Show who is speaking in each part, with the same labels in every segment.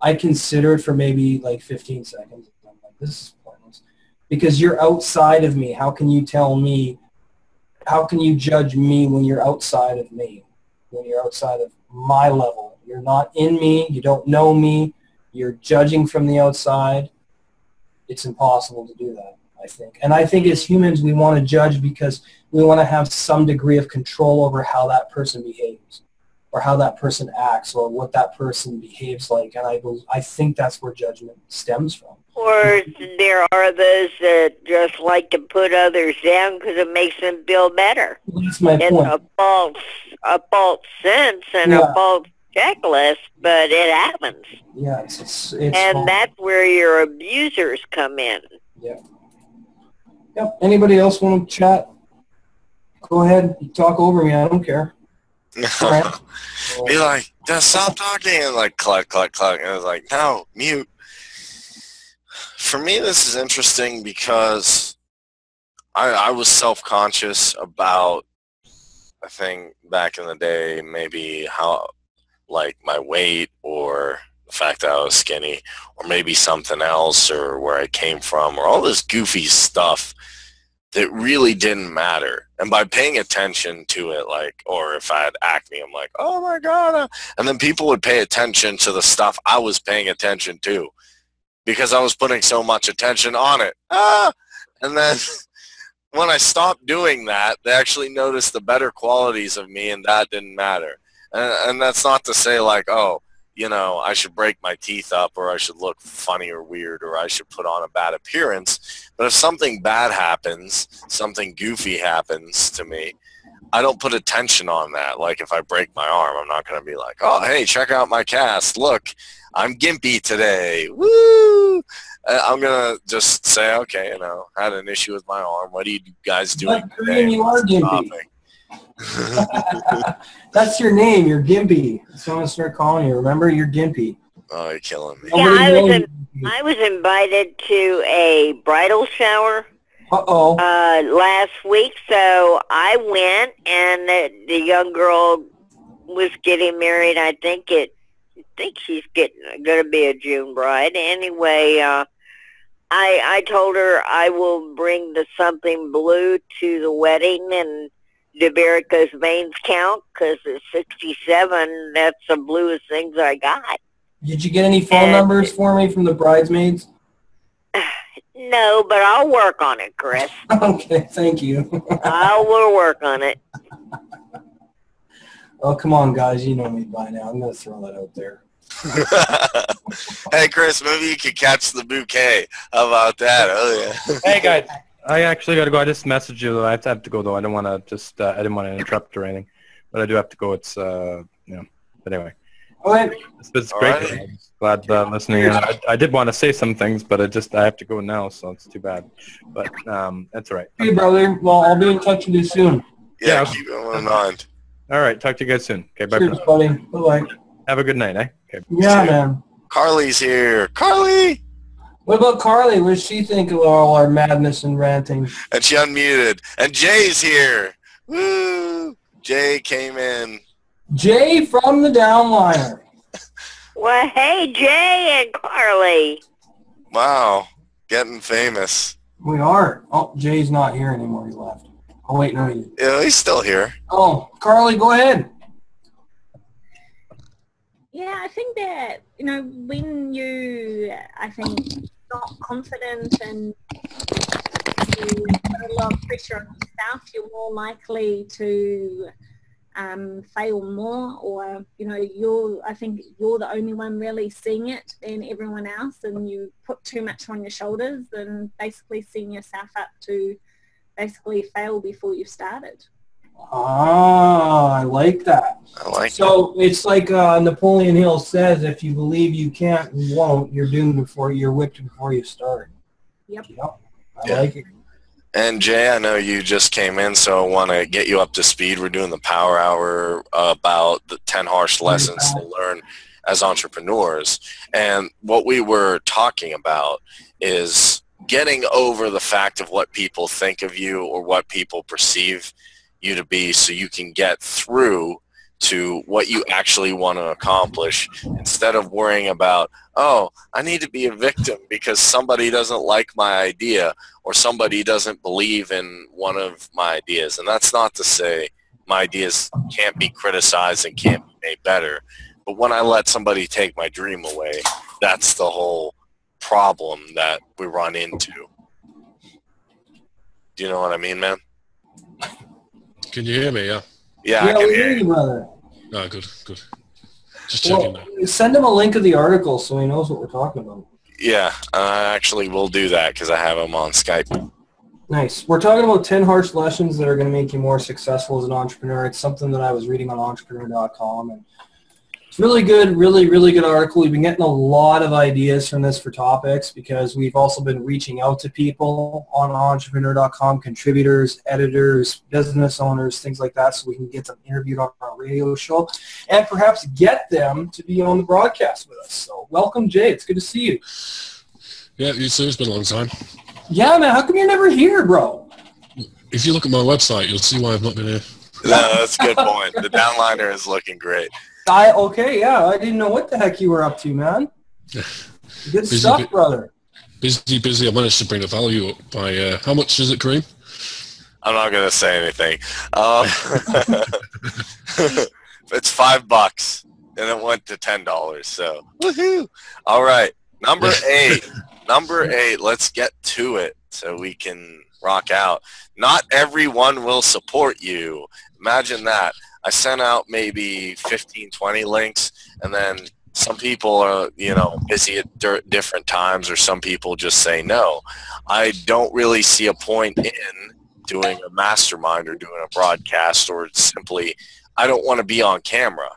Speaker 1: I considered for maybe like 15 seconds. I'm like, this is pointless because you're outside of me. How can you tell me? How can you judge me when you're outside of me? When you're outside of my level, you're not in me. You don't know me. You're judging from the outside. It's impossible to do that. I think. And I think as humans, we want to judge because we want to have some degree of control over how that person behaves or how that person acts or what that person behaves like. And I, I think that's where judgment stems from.
Speaker 2: Or there are those that just like to put others down because it makes them feel better.
Speaker 1: That's my
Speaker 2: it's
Speaker 1: point.
Speaker 2: a false, a false sense and
Speaker 1: Yeah.
Speaker 2: a false checklist, but it happens.
Speaker 1: Yeah, it's, it's, it's
Speaker 2: and that's where your abusers come in.
Speaker 1: Yeah. Yep. Anybody else want to chat? Go ahead. Talk over me. I don't care.
Speaker 3: Be like, just stop talking, and like cluck, cluck, cluck. And I was like, no, mute. For me, this is interesting because I, I was self-conscious about, I think back in the day, maybe how, like my weight or the fact that I was skinny or maybe something else or where I came from or all this goofy stuff that really didn't matter. And by paying attention to it, like, or if I had acne, I'm like, oh my God. uh," And then people would pay attention to the stuff I was paying attention to because I was putting so much attention on it. Ah! And then when I stopped doing that, they actually noticed the better qualities of me and that didn't matter. And, and that's not to say like, oh, you know, I should break my teeth up or I should look funny or weird or I should put on a bad appearance. But if something bad happens, something goofy happens to me, I don't put attention on that. Like if I break my arm, I'm not going to be like, oh, hey, check out my cast. Look, I'm gimpy today. Woo! Uh, I'm going to just say, okay, you know, had an issue with my arm. What are you guys doing
Speaker 1: But,
Speaker 3: today?
Speaker 1: You are gimpy.
Speaker 3: Topic?
Speaker 1: That's your name. You're Gimpy. So I'm gonna start calling you. Remember, you're Gimpy.
Speaker 3: oh, you're killing me.
Speaker 2: Yeah,
Speaker 1: Nobody
Speaker 2: I was in- I was invited to a bridal shower
Speaker 1: Uh oh.
Speaker 2: uh, last week, so I went, and the, the young girl was getting married. I think it, I think she's getting going to be a June bride. Anyway, uh, I I told her I will bring the something blue to the wedding, and Do varicose veins count because at 67, that's the bluest things I got.
Speaker 1: Did you get any phone
Speaker 2: and-
Speaker 1: numbers for me from the bridesmaids?
Speaker 2: No, but I'll work on it, Chris.
Speaker 1: okay, thank you.
Speaker 2: I will work on it.
Speaker 1: oh, come on, guys. You know me by now. I'm gonna throw that out there.
Speaker 3: hey, Chris, maybe you could catch the bouquet. How about that? Oh, yeah.
Speaker 4: Hey guys, I actually got to go. I just messaged you. I have to, have to go though. I don't want to just. Uh, I didn't want to interrupt or anything, but I do have to go. It's uh, you know. But anyway,
Speaker 1: Go ahead.
Speaker 4: it's, it's great.
Speaker 3: Alright.
Speaker 4: I'm glad uh, listening. I, I did want to say some things, but I just I have to go now, so it's too bad. But um, that's all right.
Speaker 1: Hey, brother. Well, I'll be in touch with you soon.
Speaker 3: Yeah,
Speaker 4: Yeah.
Speaker 3: keep it in mind.
Speaker 4: All right. Talk to you guys soon. Okay. Bye. for
Speaker 1: Cheers, buddy. Bye-bye.
Speaker 4: Have a good night, eh? Okay.
Speaker 1: Yeah, man.
Speaker 3: Carly's here. Carly!
Speaker 1: What about Carly? What does she think of all our madness and ranting?
Speaker 3: And she unmuted. And Jay's here. Woo! Jay came in.
Speaker 1: Jay from the downliner.
Speaker 2: Well, hey, Jay and Carly.
Speaker 3: Wow. Getting famous.
Speaker 1: We are. Oh, Jay's not here anymore. He left. Oh, wait, no, he
Speaker 3: Yeah, he's still here.
Speaker 1: Oh, Carly, go ahead.
Speaker 5: Yeah, I think that, you know, when you, I think, not confident and you put a lot of pressure on yourself, you're more likely to um, fail more or, you know, you're, I think you're the only one really seeing it than everyone else and you put too much on your shoulders and basically setting yourself up to basically fail before you've started.
Speaker 1: Ah, I like that.
Speaker 3: I like
Speaker 1: So it's like uh, Napoleon Hill says, if you believe you can't and won't, you're doomed before you're whipped before you start.
Speaker 5: Yep.
Speaker 1: Yep. I
Speaker 3: Yeah.
Speaker 1: like it.
Speaker 3: And Jay, I know you just came in, so I want to get you up to speed. We're doing the Power Hour about the 10 harsh lessons to learn as entrepreneurs. And what we were talking about is getting over the fact of what people think of you or what people perceive you to be so you can get through to what you actually want to accomplish instead of worrying about, oh, I need to be a victim because somebody doesn't like my idea or somebody doesn't believe in one of my ideas. And that's not to say my ideas can't be criticized and can't be made better. But when I let somebody take my dream away, that's the whole problem that we run into. Do you know what I mean, man?
Speaker 6: Can you hear me? Yeah.
Speaker 3: Yeah, I can
Speaker 1: we
Speaker 3: hear
Speaker 1: hear
Speaker 3: you.
Speaker 1: you, brother.
Speaker 6: Oh, good, good. Just checking
Speaker 1: Well,
Speaker 6: that.
Speaker 1: send him a link of the article so he knows what we're talking about.
Speaker 3: Yeah, I actually will do that because I have him on Skype.
Speaker 1: Nice. We're talking about 10 harsh lessons that are going to make you more successful as an entrepreneur. It's something that I was reading on entrepreneur.com and it's really good, really, really good article. We've been getting a lot of ideas from this for topics because we've also been reaching out to people on entrepreneur.com, contributors, editors, business owners, things like that so we can get them interviewed on our radio show and perhaps get them to be on the broadcast with us. So welcome, Jay. It's good to see you.
Speaker 6: Yeah, you too. It's been a long time.
Speaker 1: Yeah, man. How come you're never here, bro?
Speaker 6: If you look at my website, you'll see why I've not been here.
Speaker 3: No, that's a good point. The downliner is looking great.
Speaker 1: I okay, yeah. I didn't know what the heck you were up to, man. Good
Speaker 6: Busy
Speaker 1: stuff,
Speaker 6: bit.
Speaker 1: brother.
Speaker 6: Busy, busy. I managed to bring the value up by uh, how much is it, Kareem?
Speaker 3: I'm not gonna say anything. Um, it's five bucks, and it went to ten dollars. So woohoo! All right, number eight. number eight. Let's get to it so we can rock out. Not everyone will support you. Imagine that. I sent out maybe 15, 20 links, and then some people are, you know, busy at different times, or some people just say no. I don't really see a point in doing a mastermind or doing a broadcast or simply I don't want to be on camera.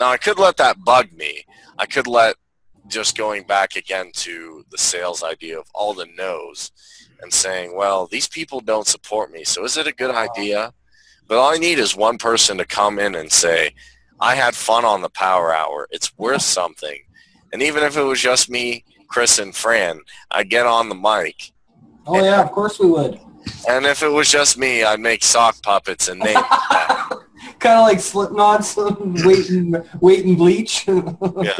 Speaker 3: Now I could let that bug me. I could let just going back again to the sales idea of all the no's and saying, well, these people don't support me, so is it a good idea? But all I need is one person to come in and say, I had fun on the power hour. It's worth something. And even if it was just me, Chris, and Fran, I'd get on the mic
Speaker 1: Oh yeah, of course we would.
Speaker 3: and if it was just me, I'd make sock puppets and name them.
Speaker 1: Kind of like Slipknot's wait and wait and bleach.
Speaker 3: Yeah.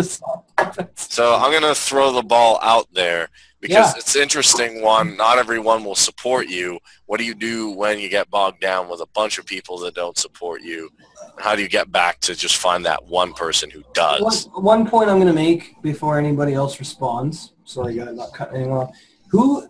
Speaker 3: So I'm gonna throw the ball out there because
Speaker 1: Yeah.
Speaker 3: it's interesting. One, not everyone will support you. What do you do when you get bogged down with a bunch of people that don't support you? How do you get back to just find that one person who does?
Speaker 1: one point I'm going to make before anybody else responds. Sorry, guys, I'm not cutting anyone off. Who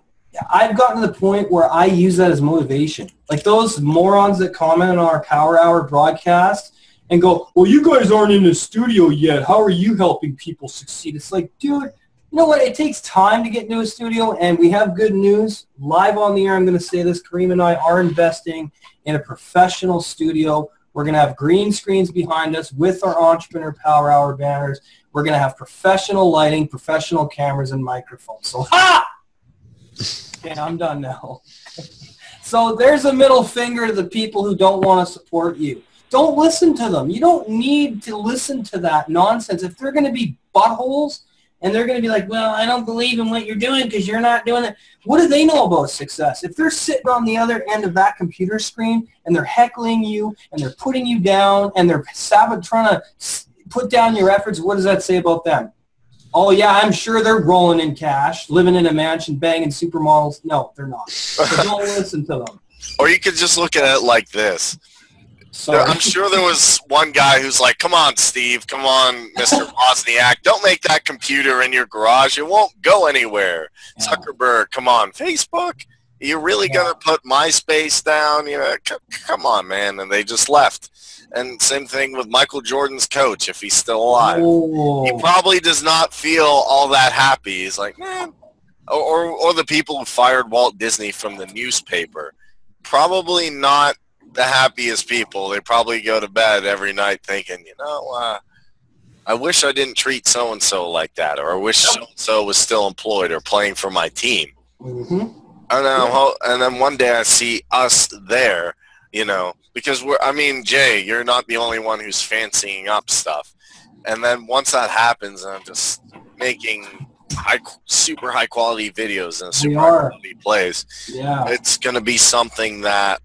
Speaker 1: I've gotten to the point where I use that as motivation. Like those morons that comment on our Power Hour broadcast and go, "Well, you guys aren't in the studio yet. How are you helping people succeed?" It's like, dude, you know what? It takes time to get into a studio, and we have good news. Live on the air, I'm going to say this. Kareem and I are investing in a professional studio. We're going to have green screens behind us with our Entrepreneur Power Hour banners. We're going to have professional lighting, professional cameras, and microphones. So, ha! Okay, I'm done now. so there's a middle finger to the people who don't want to support you. Don't listen to them. You don't need to listen to that nonsense. If they're going to be buttholes and they're going to be like, well, I don't believe in what you're doing because you're not doing it. What do they know about success? If they're sitting on the other end of that computer screen and they're heckling you and they're putting you down and they're sabot- trying to put down your efforts, what does that say about them? Oh yeah, I'm sure they're rolling in cash, living in a mansion, banging supermodels. No, they're not. So don't listen to them.
Speaker 3: Or you could just look at it like this.
Speaker 1: Sorry.
Speaker 3: I'm sure there was one guy who's like, "Come on, Steve. Come on, Mr. Wozniak. Don't make that computer in your garage. It won't go anywhere."
Speaker 1: Yeah.
Speaker 3: Zuckerberg, come on, Facebook. You really
Speaker 1: Yeah.
Speaker 3: gonna put MySpace down? You know, come on, man. And they just left. And same thing with Michael Jordan's coach, if he's still alive. He
Speaker 1: Oh,
Speaker 3: probably does not feel all that happy. He's like, man, or, or, or the people who fired Walt Disney from the newspaper, probably not the happiest people. They probably go to bed every night thinking, you know, uh, I wish I didn't treat so-and-so like that, or I wish so-and-so was still employed or playing for my team.
Speaker 1: hmm
Speaker 3: And um, then, I'm and then one day I see us there, you know, because we're, I mean, Jay, you're not the only one who's fancying up stuff. And then once that happens, and I'm just making high, super high quality videos and super high quality plays,
Speaker 1: yeah.
Speaker 3: it's going to be something that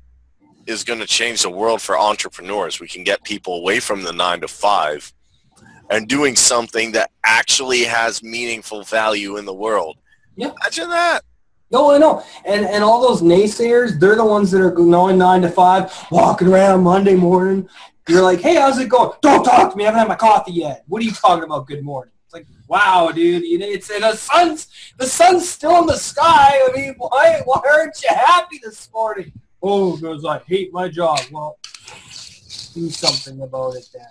Speaker 3: is going to change the world for entrepreneurs. We can get people away from the nine to five and doing something that actually has meaningful value in the world.
Speaker 1: Yeah.
Speaker 3: Imagine that.
Speaker 1: No, I know. And and all those naysayers, they're the ones that are going nine to five, walking around Monday morning. You're like, hey, how's it going? Don't talk to me. I haven't had my coffee yet. What are you talking about? Good morning. It's like, wow, dude. You know, it's the sun's the sun's still in the sky. I mean, why why aren't you happy this morning? Oh, because I hate my job. Well, do something about it then.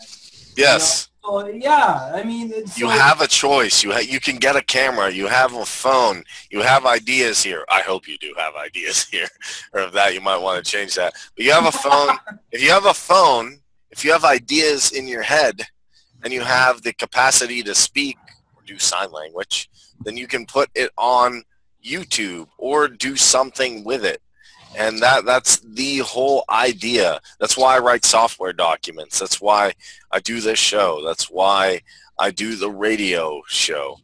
Speaker 3: Yes.
Speaker 1: So yeah, I mean, it's
Speaker 3: You
Speaker 1: so-
Speaker 3: have a choice. You ha- you can get a camera. You have a phone. You have ideas here. I hope you do have ideas here, or if that you might want to change that. But you have a phone. if you have a phone, if you have ideas in your head, and you have the capacity to speak or do sign language, then you can put it on YouTube or do something with it. And that that's the whole idea. That's why I write software documents. That's why I do this show. That's why I do the radio show.